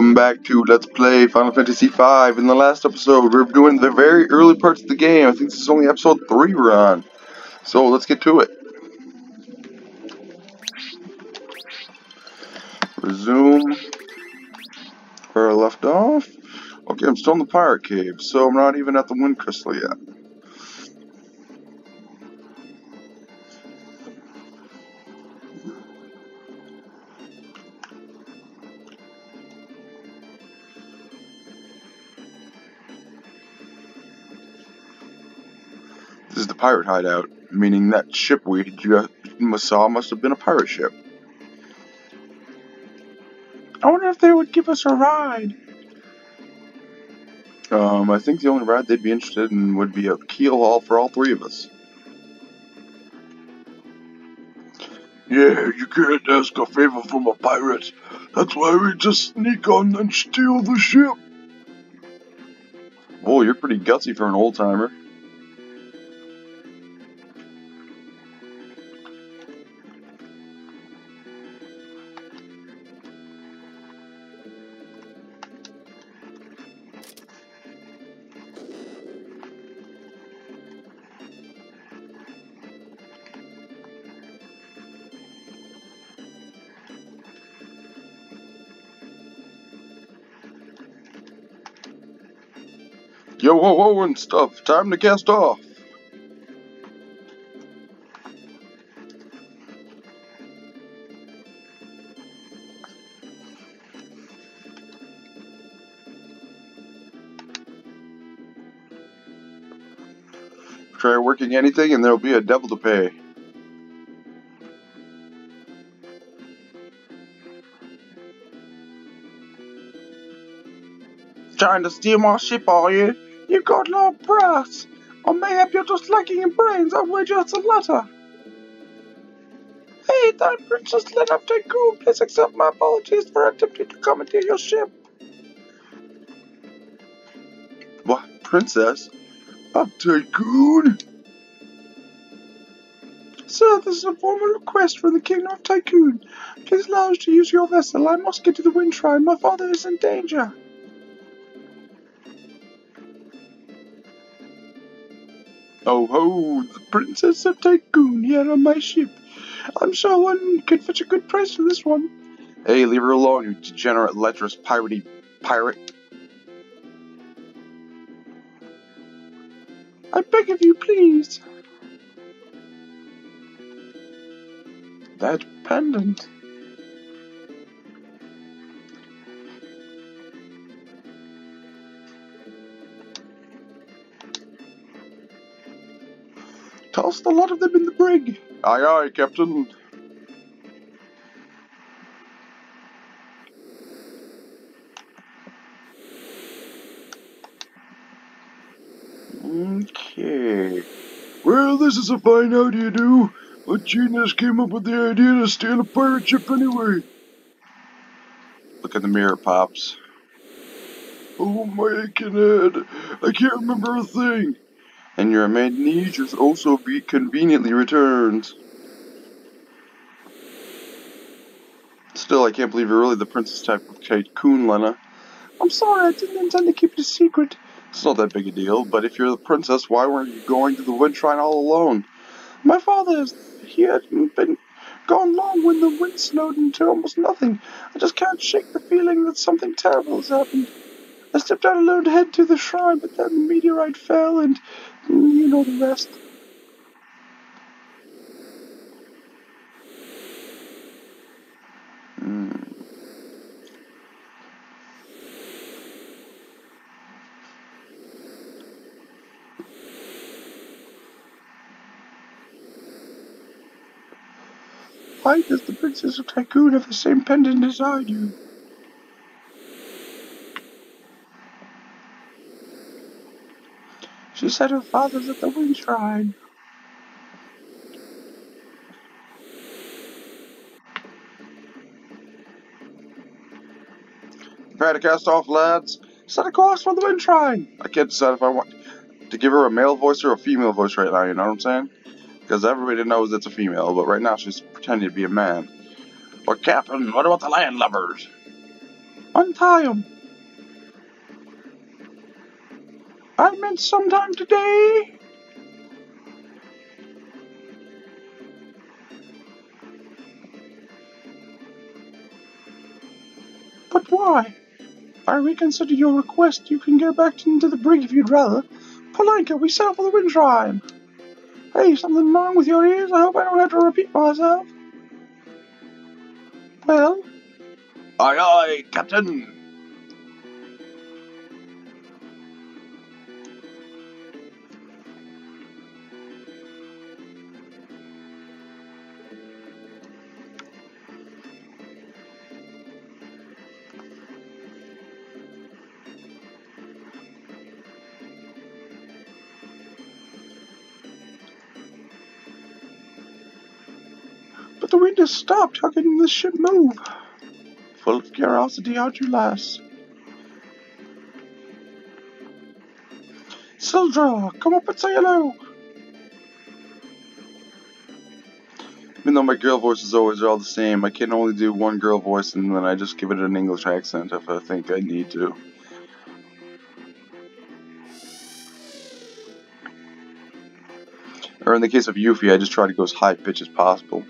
welcome back to Let's Play Final Fantasy V. In the last episode, we are doing the very early parts of the game. I think this is only episode 3 we're on. So, let's get to it. Resume. Where I left off. Okay, I'm still in the Pirate Cave, so I'm not even at the Wind Crystal yet. Is the pirate hideout, meaning that ship we saw must have been a pirate ship. I wonder if they would give us a ride. Um, I think the only ride they'd be interested in would be a keel haul for all three of us. Yeah, you can't ask a favor from a pirate. That's why we just sneak on and steal the ship. Boy, you're pretty gutsy for an old timer. Yo, whoa, whoa, and stuff. Time to cast off. Try working anything and there'll be a devil to pay. Trying to steal my ship, are you? You got no brass! Or mayhap you're just lacking in brains, I'll wager it's the latter. Hey, thine Princess Lenna Tycoon, please accept my apologies for attempting to commandeer your ship. What, Princess? Of Tycoon? Sir, this is a formal request from the Kingdom of Tycoon. Please allow us to use your vessel. I must get to the Wind Shrine. My father is in danger. Oh ho, the Princess of Tycoon here on my ship. I'm sure one could fetch a good price for this one. Hey, leave her alone, you degenerate, lecherous, piratey pirate. I beg of you, please. That pendant. Tossed a lot of them in the brig. Aye, aye, Captain. Okay. Well, this is a fine idea, do. What genius came up with the idea to steal a pirate ship anyway? Look in the mirror, Pops. Oh my aching head. I can't remember a thing. And your amnesia also be conveniently returned. Still, I can't believe you're really the princess type of tycoon, Lenna. I'm sorry, I didn't intend to keep it a secret. It's not that big a deal, but if you're the princess, why weren't you going to the wind shrine all alone? My father, he had been gone long when the wind snowed into almost nothing. I just can't shake the feeling that something terrible has happened. I stepped out alone to head to the shrine, but then the meteorite fell and you know the rest. Hmm. Why does the Princess of Tycoon have the same pendant as I do? Said her father's at the wind shrine. Prepare to cast off, lads. Set a course for the wind shrine. I can't decide if I want to give her a male voice or a female voice right now, you know what I'm saying? Because everybody knows it's a female, but right now she's pretending to be a man. But Captain, what about the land landlubbers? Untie him. I meant sometime today. But why? I reconsider your request. You can go back into the brig if you'd rather. Palenka, we sail for the wind shrine. Hey, something wrong with your ears? I hope I don't have to repeat myself. Well? Aye, aye, Captain. Has stopped. How can this ship move? Full of curiosity, aren't you, lass? Syldra, come up and say hello. Even though my girl voices always are all the same, I can only do one girl voice and then I just give it an English accent if I think I need to. Or in the case of Yuffie, I just try to go as high pitch as possible.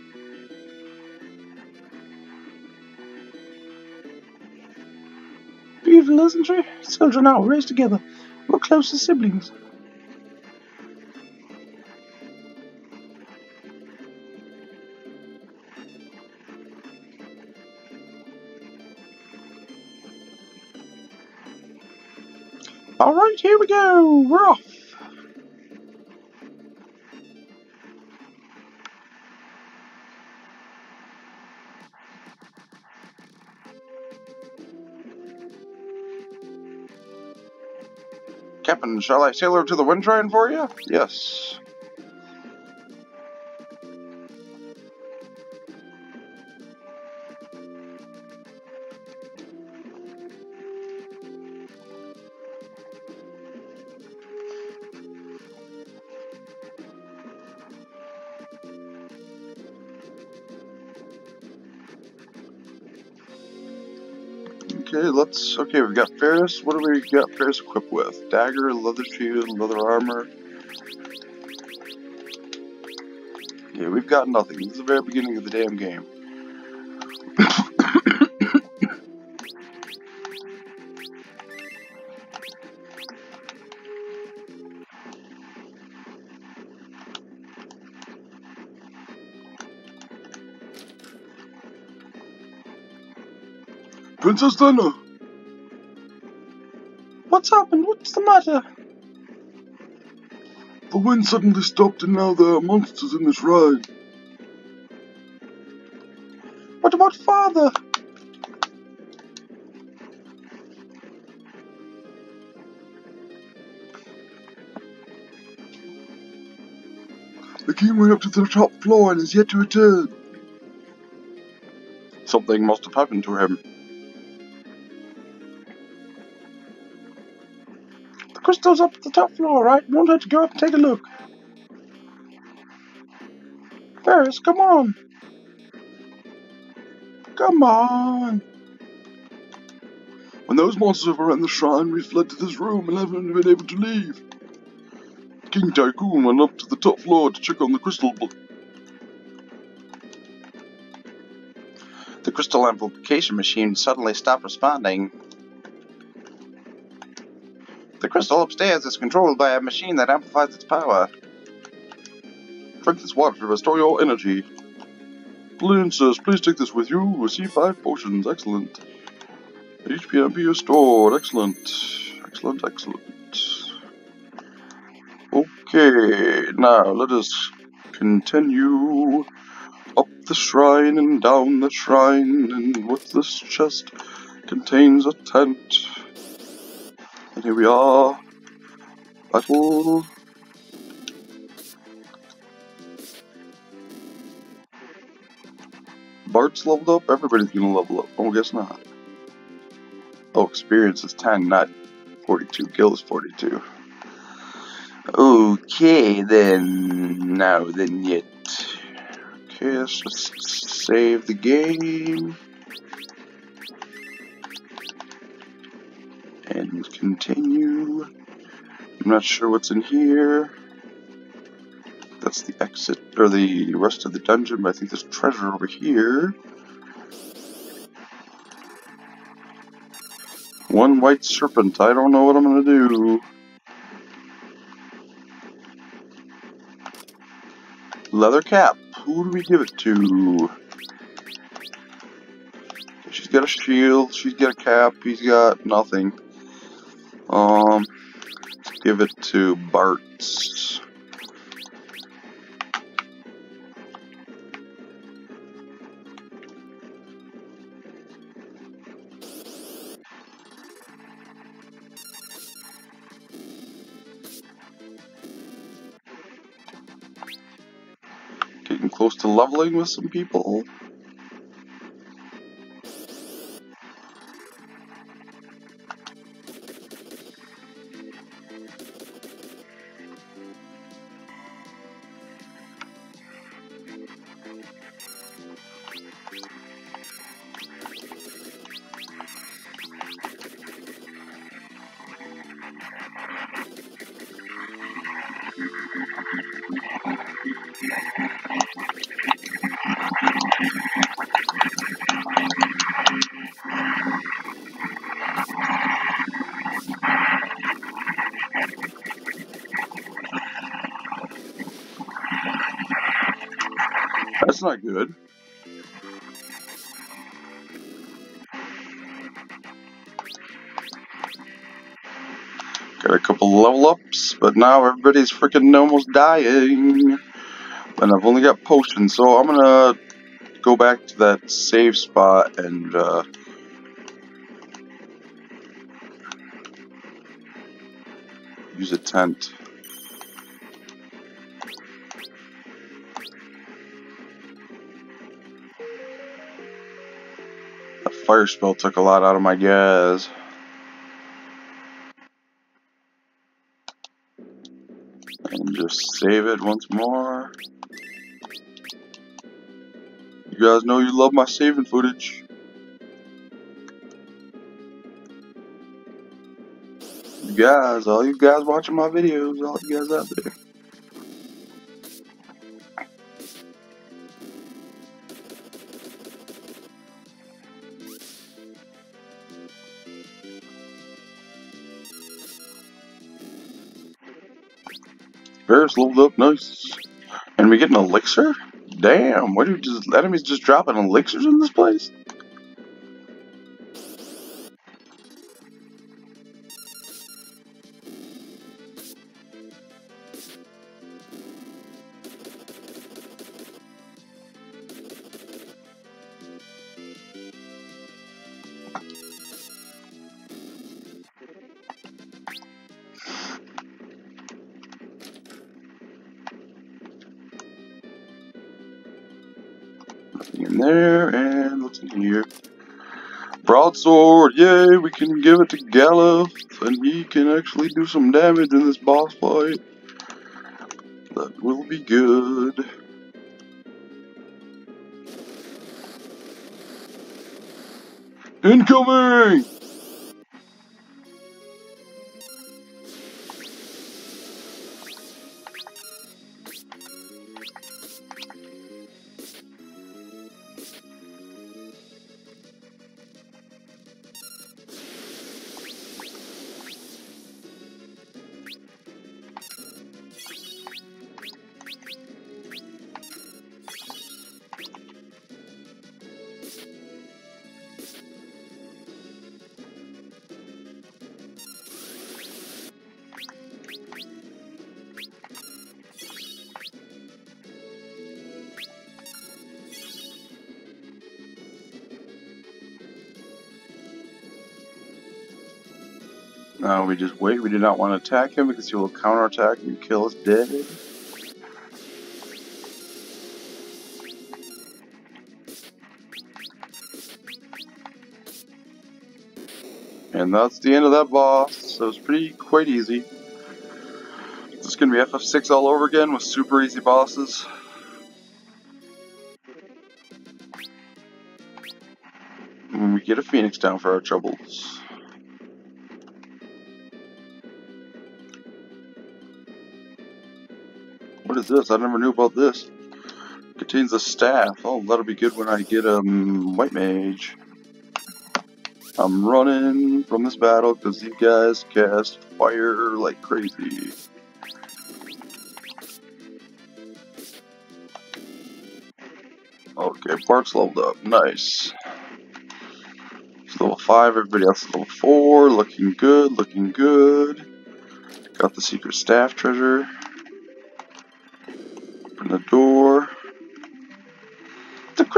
She? Children are raised together. We're close siblings. Alright, here we go. We're off. Captain, shall I sail over to the wind shrine for you? Yes. Okay, let's. Okay, we've got Faris. What do we got Faris equipped with? Dagger, leather shield, leather armor. Yeah, we've got nothing. This is the very beginning of the damn game. Princess Dana, What's happened? What's the matter? the wind suddenly stopped and now there are monsters in this ride. What about father? The king went up to the top floor and is yet to return. Something must have happened to him. Crystal's up at the top floor, right? Won't have to go up and take a look. Faris, come on. Come on. When those monsters overran the shrine, we fled to this room and haven't been able to leave. King Tycoon went up to the top floor to check on the crystal. bl- The crystal amplification machine suddenly stopped responding. Crystal upstairs is controlled by a machine that amplifies its power. Drink this water to restore your energy. Princess, please take this with you. Receive five potions. Excellent. HP MP restored. Excellent. Excellent, excellent. Okay, now let us continue up the shrine and down the shrine, and with this chest contains a tent. And here we are. Battle. Bartz leveled up, everybody's gonna level up. Oh, guess not. Oh, experience is 10, not 42. Gil is 42. Okay, then. Now, then, yet. Okay, let's just save the game. And continue. I'm not sure what's in here. That's the exit, or the rest of the dungeon, but I think there's treasure over here. One white serpent, I don't know what I'm gonna do. Leather cap, who do we give it to? She's got a shield, she's got a cap, he's got nothing. Um, give it to Bartz. Getting close to leveling with some people. That's not good. Got a couple level ups, but now everybody's freaking almost dying. And I've only got potions, so I'm gonna go back to that save spot and uh, use a tent. Fire spell took a lot out of my gas. And just save it once more. You guys know you love my saving footage. You guys, all you guys watching my videos, all you guys out there. Faris leveled up, nice. And we get an elixir? Damn, what are you just enemies just dropping elixirs in this place? In there, and what's in here? Broadsword, yay, we can give it to Galuf, and he can actually do some damage in this boss fight. That will be good. Incoming! Now we just wait. We do not want to attack him because he will counterattack and kill us dead. And that's the end of that boss. So it's pretty quite easy. It's gonna be FF6 all over again with super easy bosses. We get a phoenix down for our troubles. This? I never knew about this. Contains a staff. Oh, that'll be good when I get a um, white mage. I'm running from this battle because these guys cast fire like crazy. Okay, Bartz leveled up. Nice. It's level 5, everybody else level 4. Looking good, looking good. Got the secret staff treasure.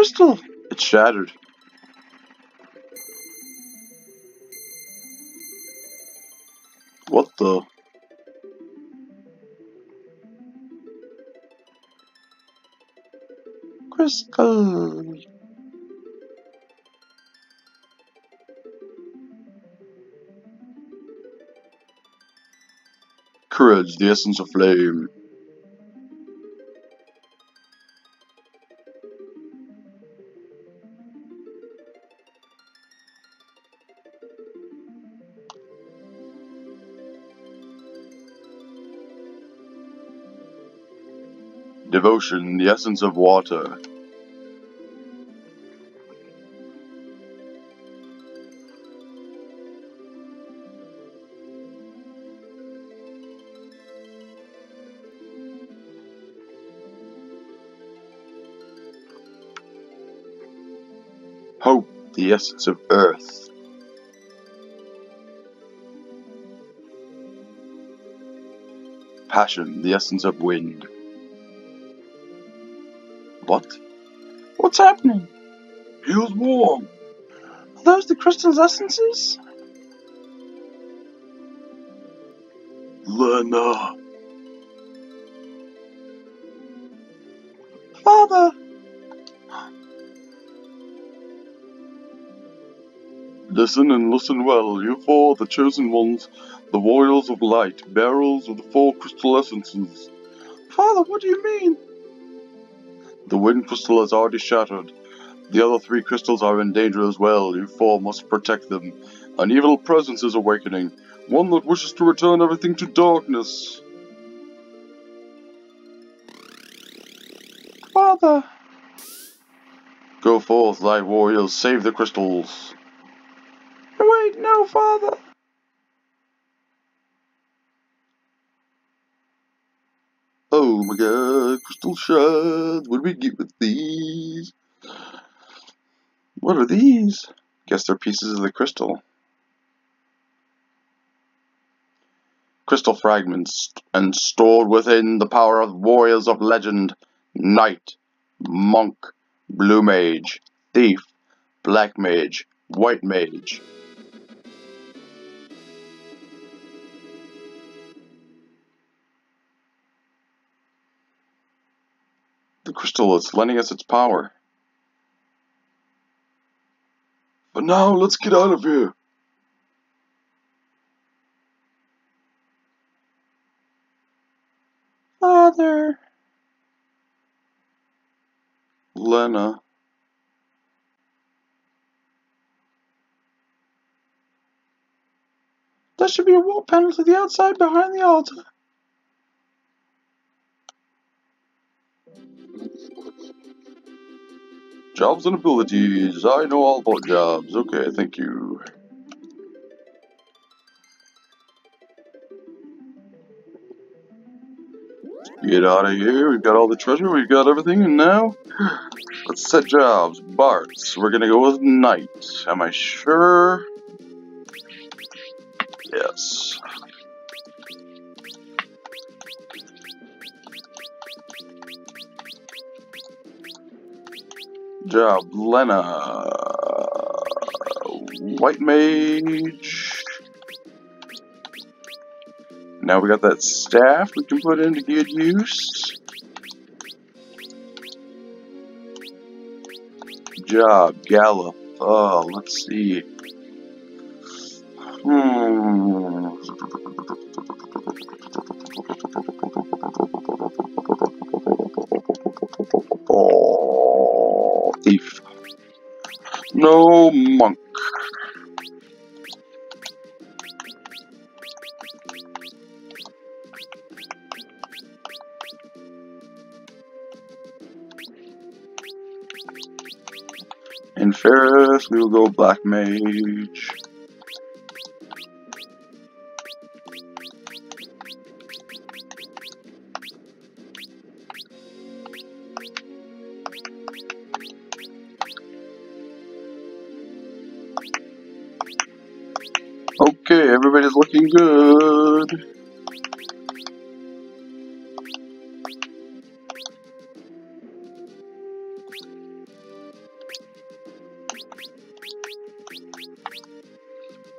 Crystal! It's shattered. What the? Crystal! Courage, the essence of flame. Devotion, the essence of water. Hope, the essence of earth. Passion, the essence of wind. What? What's happening? Feels warm. Are those the crystal's essences? Lenna. Father! Listen and listen well, you four, the chosen ones, the warriors of light, bearers of the four crystal essences. Father, what do you mean? The wind crystal has already shattered. The other three crystals are in danger as well. You four must protect them. An evil presence is awakening, one that wishes to return everything to darkness. Father! Go forth, thy warriors, save the crystals. Wait, no, father! Oh my god, crystal shards, what do we get with these? What are these? Guess they're pieces of the crystal. Crystal fragments, and stored within the power of warriors of legend, knight, monk, blue mage, thief, black mage, white mage. The crystal is lending us its power. But now, let's get out of here. Father. Lenna. There should be a wall panel to the outside behind the altar. Jobs and abilities. I know all about jobs. Okay, thank you. Get out of here. We've got all the treasure. We've got everything. And now, let's set jobs. Bartz. We're going to go with Knight. Am I sure? Yes. Job, Lenna. White Mage. Now we got that staff we can put into good use. Job, Galuf. Oh, let's see. thief. No monk. In Faris, we will go Black Mage. Looking good.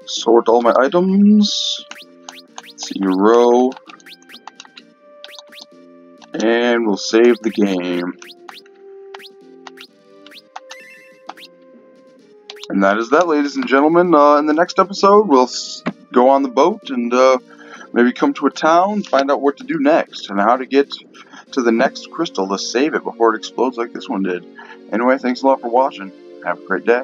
Sort all my items. Zero. And we'll save the game. And that is that, ladies and gentlemen. Uh, in the next episode, we'll go on the boat and uh, maybe come to a town, find out what to do next, and how to get to the next crystal to save it before it explodes like this one did. Anyway, thanks a lot for watching. Have a great day.